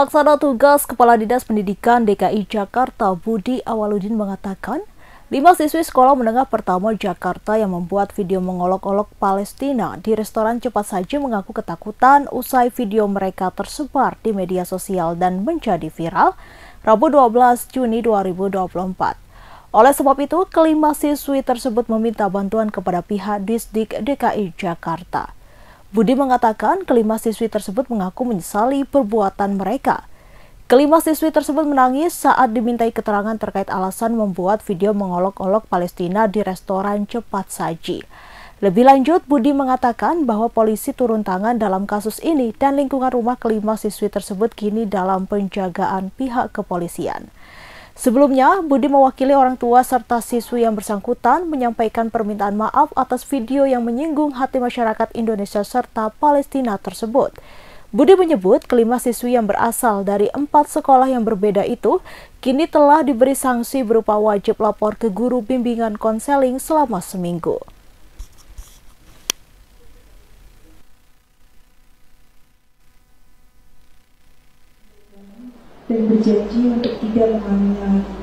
Pelaksana tugas Kepala Dinas Pendidikan DKI Jakarta Budi Awaludin mengatakan, lima siswi sekolah menengah pertama Jakarta yang membuat video mengolok-olok Palestina di restoran cepat saji mengaku ketakutan usai video mereka tersebar di media sosial dan menjadi viral Rabu 12 Juni 2024. Oleh sebab itu, kelima siswi tersebut meminta bantuan kepada pihak Disdik DKI Jakarta. Budi mengatakan kelima siswi tersebut mengaku menyesali perbuatan mereka. Kelima siswi tersebut menangis saat dimintai keterangan terkait alasan membuat video mengolok-olok Palestina di restoran cepat saji. Lebih lanjut, Budi mengatakan bahwa polisi turun tangan dalam kasus ini dan lingkungan rumah kelima siswi tersebut kini dalam penjagaan pihak kepolisian. Sebelumnya, Budi mewakili orang tua serta siswi yang bersangkutan menyampaikan permintaan maaf atas video yang menyinggung hati masyarakat Indonesia serta Palestina tersebut. Budi menyebut kelima siswi yang berasal dari empat sekolah yang berbeda itu kini telah diberi sanksi berupa wajib lapor ke guru bimbingan konseling selama seminggu. Dan berjanji untuk tidak mengulanginya lagi.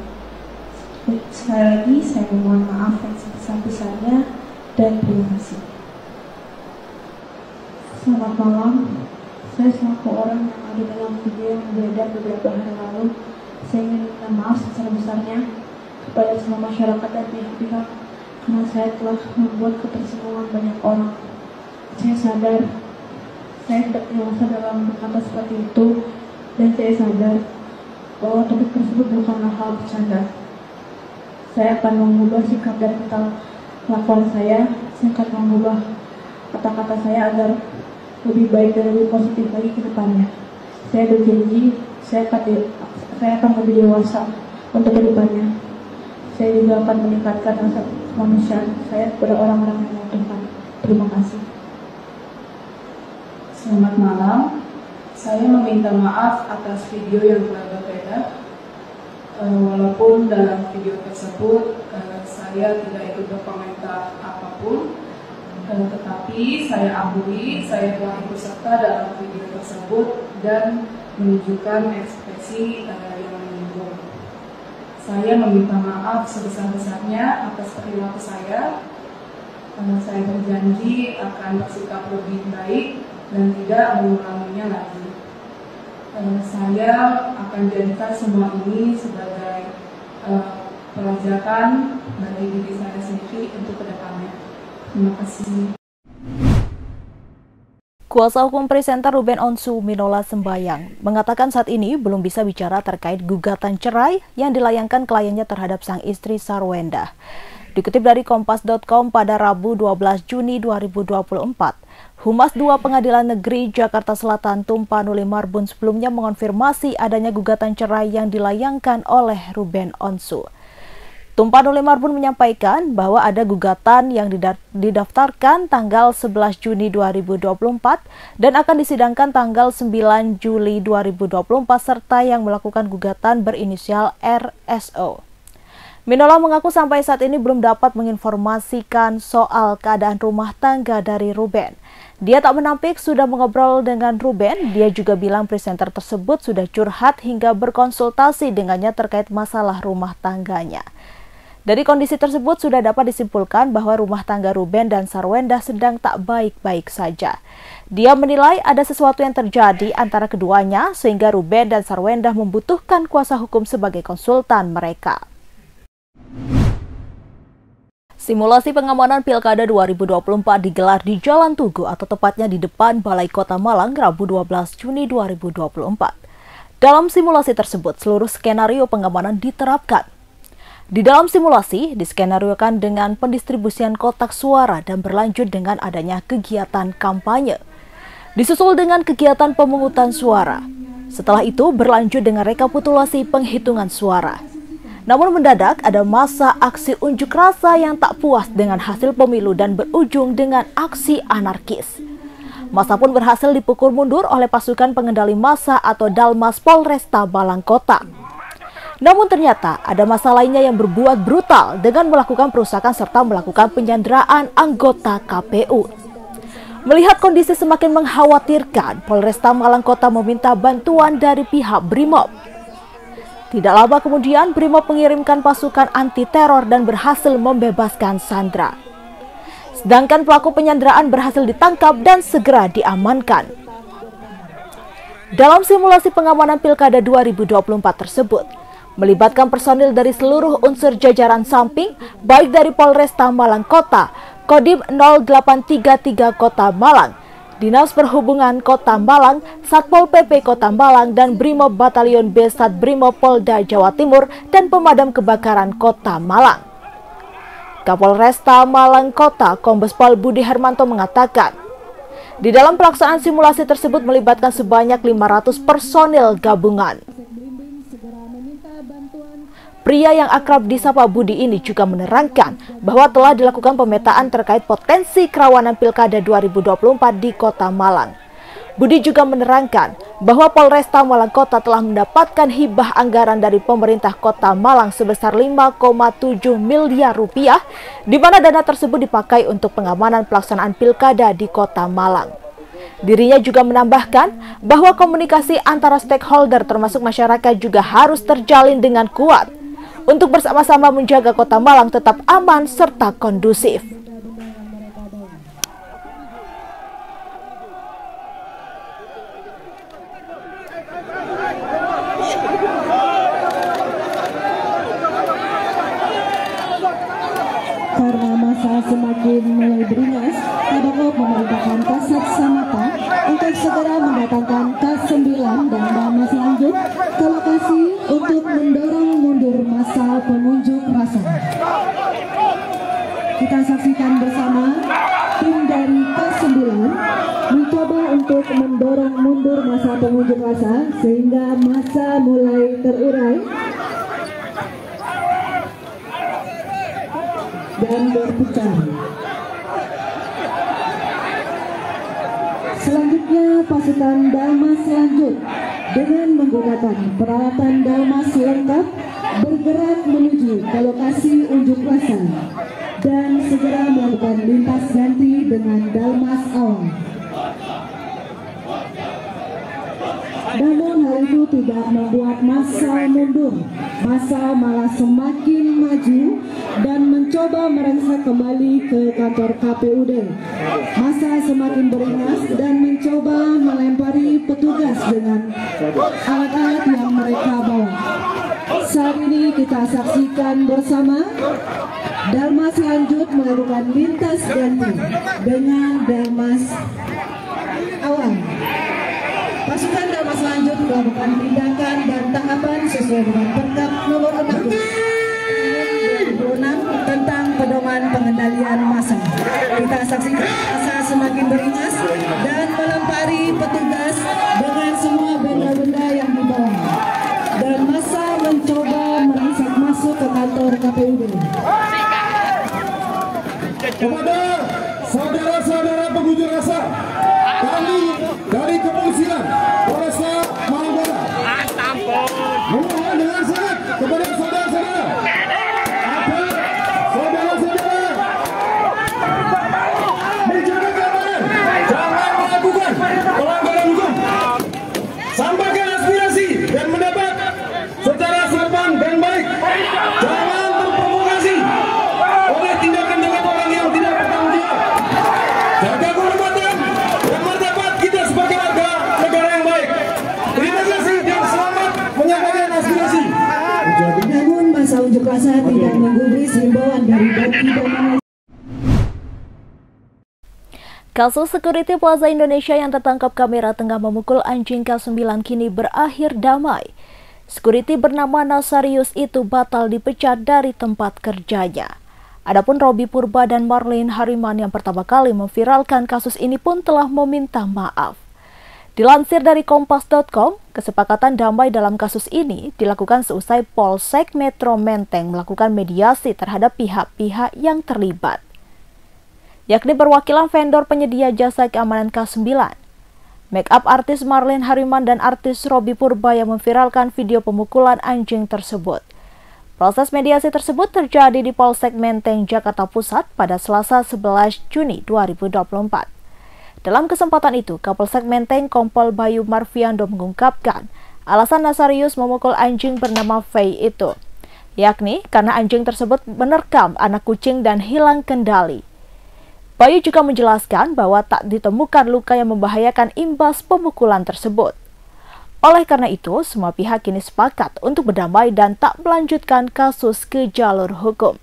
Sekali lagi saya mohon maaf yang sebesar-besarnya dan terima kasih. Selamat malam, saya selaku orang yang ada dalam video yang beredar beberapa hari lalu, saya ingin minta maaf sebesar-besarnya kepada semua masyarakat dan pihak-pihak karena saya telah membuat ketersinggungan banyak orang. Saya sadar saya tidak dewasa dalam berkata seperti itu dan saya sadar bahwa topik tersebut bukanlah hal bercanda. Saya akan mengubah sikap dan kelakuan saya, saya akan mengubah kata-kata saya agar lebih baik dan lebih positif lagi ke depannya. Saya berjanji, saya akan, saya akan lebih dewasa untuk ke depannya. Saya juga akan meningkatkan rasa manusia saya kepada orang-orang yang membutuhkan. Terima kasih. Selamat malam. Saya meminta maaf atas video yang telah beredar. Uh, walaupun dalam video tersebut uh, saya tidak ikut berkomentar apa pun, uh, tetapi saya akui saya telah ikut serta dalam video tersebut dan menunjukkan ekspresi yang menyinggung. Saya meminta maaf sebesar-besarnya atas perilaku saya. Saya berjanji akan bersikap lebih baik dan tidak mengulanginya lagi. Uh, saya akan jadikan semua ini sebagai uh, pelajaran bagi diri saya sendiri untuk ke depannya. Terima kasih. Kuasa hukum presenter Ruben Onsu Minola Sembayang mengatakan saat ini belum bisa bicara terkait gugatan cerai yang dilayangkan kliennya terhadap sang istri Sarwenda. Dikutip dari kompas.com pada Rabu 12 Juni 2024, Humas 2 Pengadilan Negeri Jakarta Selatan Tumpanuli Marbun sebelumnya mengonfirmasi adanya gugatan cerai yang dilayangkan oleh Ruben Onsu. Tumpanuli Marbun menyampaikan bahwa ada gugatan yang didaftarkan tanggal 11 Juni 2024 dan akan disidangkan tanggal 9 Juli 2024 serta yang melakukan gugatan berinisial RSO. Minola mengaku sampai saat ini belum dapat menginformasikan soal keadaan rumah tangga dari Ruben. Dia tak menampik sudah mengobrol dengan Ruben. Dia juga bilang presenter tersebut sudah curhat hingga berkonsultasi dengannya terkait masalah rumah tangganya. Dari kondisi tersebut sudah dapat disimpulkan bahwa rumah tangga Ruben dan Sarwenda sedang tak baik-baik saja. Dia menilai ada sesuatu yang terjadi antara keduanya sehingga Ruben dan Sarwenda membutuhkan kuasa hukum sebagai konsultan mereka. Simulasi pengamanan Pilkada 2024 digelar di Jalan Tugu atau tepatnya di depan Balai Kota Malang Rabu 12 Juni 2024. Dalam simulasi tersebut, seluruh skenario pengamanan diterapkan. Di dalam simulasi, diskenariokan dengan pendistribusian kotak suara dan berlanjut dengan adanya kegiatan kampanye. Disusul dengan kegiatan pemungutan suara. Setelah itu berlanjut dengan rekapitulasi penghitungan suara. Namun mendadak ada masa aksi unjuk rasa yang tak puas dengan hasil pemilu dan berujung dengan aksi anarkis. Masa pun berhasil dipukul mundur oleh pasukan pengendali masa atau Dalmas Polresta Balangkota. Namun ternyata ada masa lainnya yang berbuat brutal dengan melakukan perusakan serta melakukan penyanderaan anggota KPU. Melihat kondisi semakin mengkhawatirkan, Polresta Malang Kota meminta bantuan dari pihak BRIMOB. Tidak lama kemudian, BRIMOB mengirimkan pasukan anti teror dan berhasil membebaskan Sandra. Sedangkan pelaku penyanderaan berhasil ditangkap dan segera diamankan. Dalam simulasi pengamanan Pilkada 2024 tersebut, melibatkan personil dari seluruh unsur jajaran samping, baik dari Polresta Malang Kota, Kodim 0833 Kota Malang, Dinas Perhubungan Kota Malang, Satpol PP Kota Malang, dan Brimob Batalion B Sat Brimob Polda Jawa Timur dan Pemadam Kebakaran Kota Malang. Kapolresta Malang Kota, Kombes Pol Budi Hermanto mengatakan, di dalam pelaksanaan simulasi tersebut melibatkan sebanyak 500 personil gabungan. Pria yang akrab disapa Budi ini juga menerangkan bahwa telah dilakukan pemetaan terkait potensi kerawanan Pilkada 2024 di Kota Malang. Budi juga menerangkan bahwa Polresta Malang Kota telah mendapatkan hibah anggaran dari pemerintah Kota Malang sebesar 5,7 miliar rupiah, di mana dana tersebut dipakai untuk pengamanan pelaksanaan Pilkada di Kota Malang. Dirinya juga menambahkan bahwa komunikasi antara stakeholder termasuk masyarakat juga harus terjalin dengan kuat untuk bersama-sama menjaga kota Malang tetap aman serta kondusif. Karena masa semakin mulai beringas, Kadokop memerintahkan Kasat Samata untuk segera mendatangkan K9 dan Damas lanjut ke lokasi Saksikan bersama tim dari K9 mencoba untuk mendorong mundur masa pengunjuk rasa sehingga masa mulai terurai dan berputar. Selanjutnya pasukan Dalmas lanjut dengan menggunakan peralatan Dalmas lengkap bergerak menuju ke lokasi unjuk rasa dan segera melakukan lintas ganti dengan Dalmas awal. Namun hal itu tidak membuat masa mundur, masa malah semakin maju dan mencoba merengsek kembali ke kantor KPUD. Masa semakin beringas dan mencoba melempari petugas dengan alat-alat yang mereka bawa. Saat ini kita saksikan bersama Dalmas lanjut melakukan lintas ganti dengan Dalmas awal. Pasukan Dalmas lanjut melakukan tindakan dan tahapan sesuai dengan Perkap nomor 6 tentang pedoman pengendalian massa. Kita saksikan massa semakin beringas dan melempari petugas dengan semua kantor KPUD. kepada Kasus Security Plaza Indonesia yang tertangkap kamera tengah memukul anjing K9 kini berakhir damai. Security bernama Nasarius itu batal dipecat dari tempat kerjanya. Adapun Robi Purba dan Marlene Hariman yang pertama kali memviralkan kasus ini pun telah meminta maaf. Dilansir dari kompas.com, kesepakatan damai dalam kasus ini dilakukan seusai Polsek Metro Menteng melakukan mediasi terhadap pihak-pihak yang terlibat yakni perwakilan vendor penyedia jasa keamanan K9. Make up artis Marlene Hariman dan artis Robi Purba yang memviralkan video pemukulan anjing tersebut. Proses mediasi tersebut terjadi di Polsek Menteng, Jakarta Pusat pada Selasa 11 Juni 2024. Dalam kesempatan itu, Kapolsek Menteng Kompol Bayu Marviando mengungkapkan alasan Nasarius memukul anjing bernama Faye itu, yakni karena anjing tersebut menerkam anak kucing dan hilang kendali. Bayu juga menjelaskan bahwa tak ditemukan luka yang membahayakan imbas pemukulan tersebut. Oleh karena itu, semua pihak kini sepakat untuk berdamai dan tak melanjutkan kasus ke jalur hukum.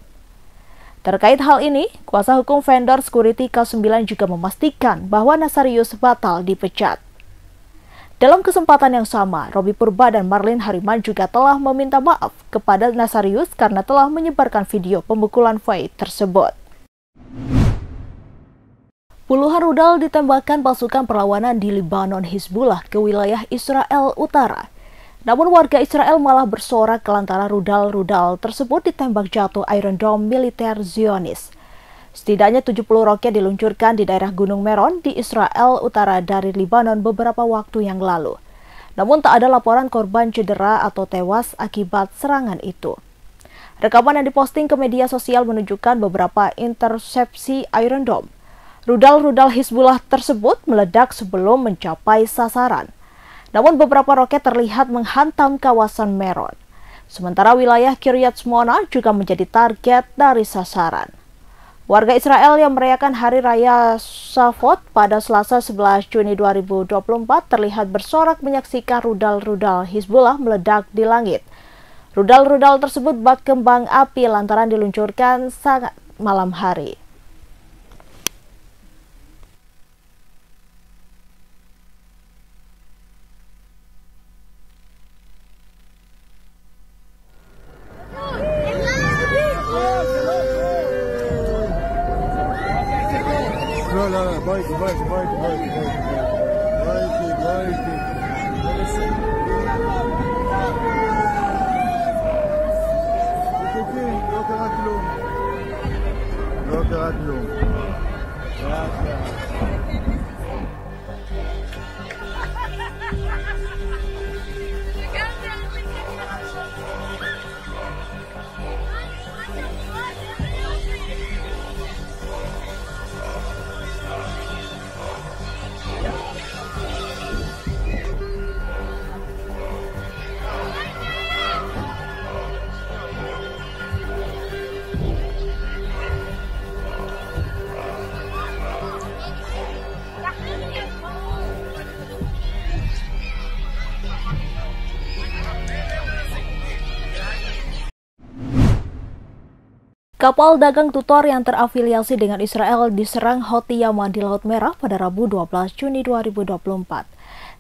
Terkait hal ini, kuasa hukum vendor security K9 juga memastikan bahwa Nasarius batal dipecat. Dalam kesempatan yang sama, Robi Purba dan Marlin Hariman juga telah meminta maaf kepada Nasarius karena telah menyebarkan video pemukulan Faye tersebut. Puluhan rudal ditembakkan pasukan perlawanan di Lebanon Hizbullah ke wilayah Israel Utara namun warga Israel malah bersorak kelantaran rudal-rudal tersebut ditembak jatuh Iron Dome militer Zionis. Setidaknya 70 roket diluncurkan di daerah Gunung Meron di Israel Utara dari Lebanon beberapa waktu yang lalu. Namun tak ada laporan korban cedera atau tewas akibat serangan itu. Rekaman yang diposting ke media sosial menunjukkan beberapa intersepsi Iron Dome. Rudal-rudal Hizbullah tersebut meledak sebelum mencapai sasaran. Namun beberapa roket terlihat menghantam kawasan Meron. Sementara wilayah Kiryat Smona juga menjadi target dari sasaran. Warga Israel yang merayakan Hari Raya Safot pada Selasa 11 Juni 2024 terlihat bersorak menyaksikan rudal-rudal Hizbullah meledak di langit. Rudal-rudal tersebut bak kembang api lantaran diluncurkan sangat malam hari. não, bike, bike, bike, bike, bike, bike, bike. O que é? Não terá de longo. Não terá de longo. Graças. Kapal dagang tutor yang terafiliasi dengan Israel diserang Houthi Yaman di Laut Merah pada Rabu 12 Juni 2024.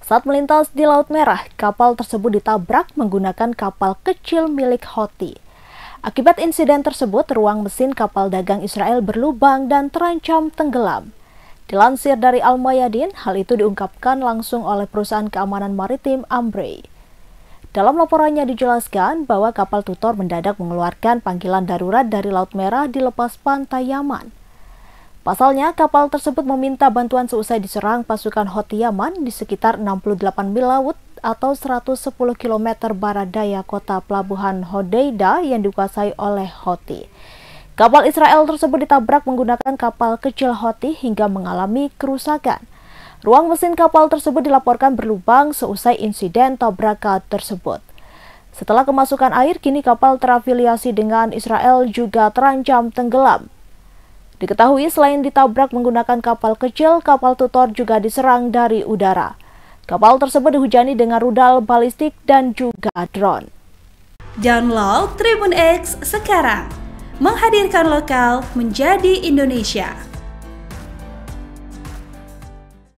Saat melintas di Laut Merah, kapal tersebut ditabrak menggunakan kapal kecil milik Houthi. Akibat insiden tersebut, ruang mesin kapal dagang Israel berlubang dan terancam tenggelam. Dilansir dari Al Mayadin, hal itu diungkapkan langsung oleh perusahaan keamanan maritim Ambrey. Dalam laporannya dijelaskan bahwa kapal tutor mendadak mengeluarkan panggilan darurat dari Laut Merah di lepas pantai Yaman. Pasalnya, kapal tersebut meminta bantuan seusai diserang pasukan Houthi Yaman di sekitar 68 mil laut atau 110 km barat daya kota pelabuhan Hodeida yang dikuasai oleh Houthi. Kapal Israel tersebut ditabrak menggunakan kapal kecil Houthi hingga mengalami kerusakan. Ruang mesin kapal tersebut dilaporkan berlubang seusai insiden tabrakan tersebut. Setelah kemasukan air, kini kapal terafiliasi dengan Israel juga terancam tenggelam. Diketahui selain ditabrak menggunakan kapal kecil, kapal tutor juga diserang dari udara. Kapal tersebut dihujani dengan rudal balistik dan juga drone. Download Tribun X sekarang, menghadirkan lokal menjadi Indonesia.